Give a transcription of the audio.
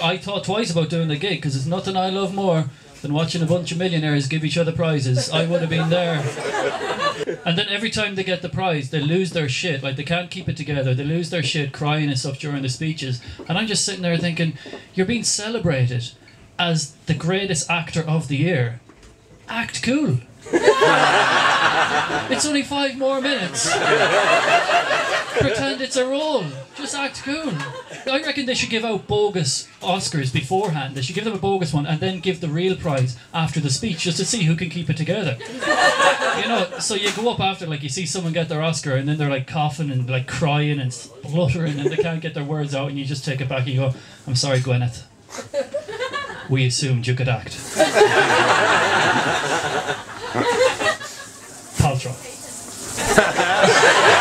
I thought twice about doing the gig because there's nothing I love more than watching a bunch of millionaires give each other prizes. I would have been there. And then every time they get the prize, they lose their shit. Like they can't keep it together. They lose their shit, crying and stuff during the speeches. And I'm just sitting there thinking, you're being celebrated as the greatest actor of the year. Act cool. it's only five more minutes. Pretend it's a role. Just act cool. I reckon they should give out bogus Oscars beforehand. They should give them a bogus one and then give the real prize after the speech just to see who can keep it together. You know, so you go up after, like, you see someone get their Oscar and then they're like coughing and like crying and spluttering and they can't get their words out and you just take it back and you go, I'm sorry, Gwyneth. We assumed you could act. Paltrow.